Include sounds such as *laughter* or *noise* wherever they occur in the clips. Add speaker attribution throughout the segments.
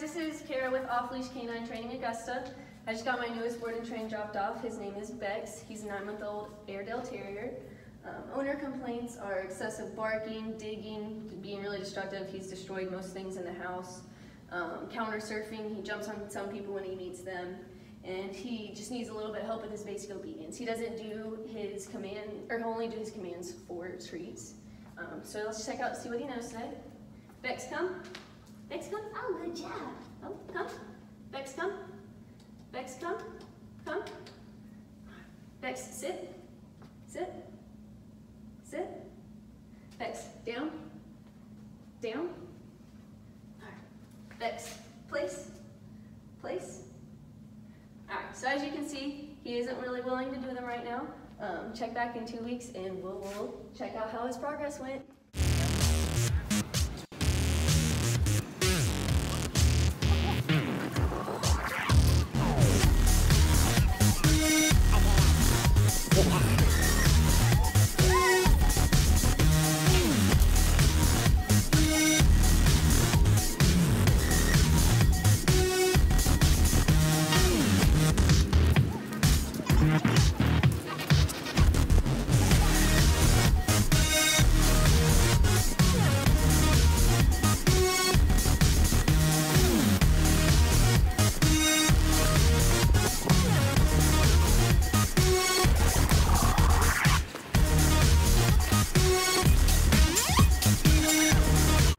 Speaker 1: this is Kara with Off Leash Canine Training Augusta. I just got my newest board and train dropped off. His name is Becks. He's a nine month old Airedale Terrier. Um, owner complaints are excessive barking, digging, being really destructive. He's destroyed most things in the house. Um, counter surfing, he jumps on some people when he meets them. And he just needs a little bit of help with his basic obedience. He doesn't do his command, or he'll only do his commands for treats. Um, so let's check out, see what he knows today. Becks, come. Becks, come. Oh, good job. Oh, come. Becks, come. Becks, come. Come. Becks, sit. Sit. Sit. Becks, down. Down. Becks, place. Place. Alright, so as you can see, he isn't really willing to do them right now. Um, check back in two weeks and we'll, we'll check out how his progress went.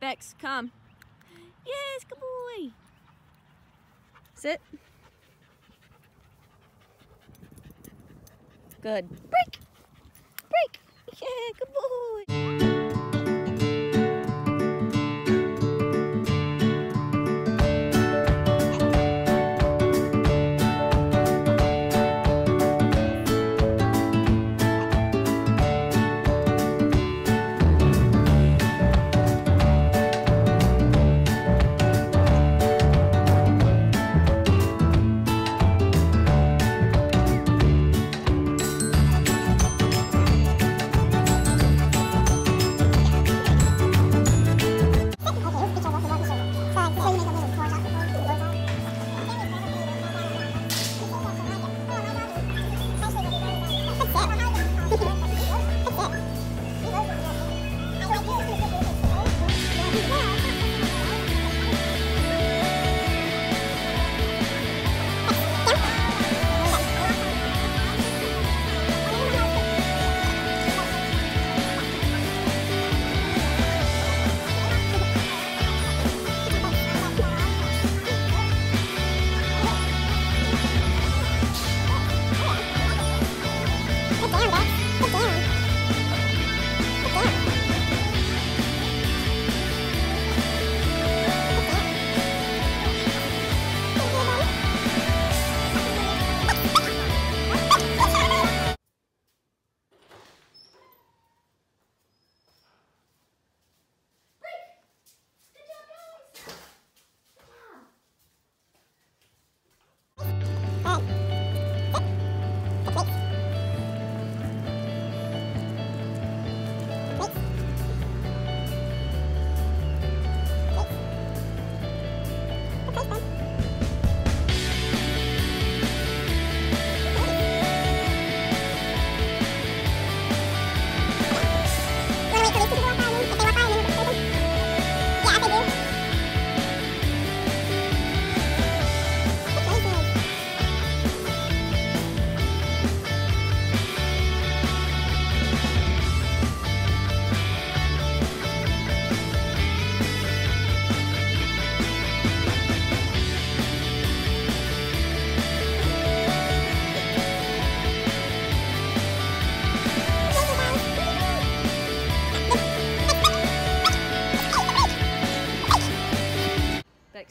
Speaker 1: Becks, come. Yes, good boy. Sit. Good. Break. Break. *laughs* Yeah, good boy.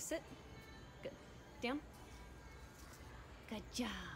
Speaker 1: Sit. Good. Down. Good job.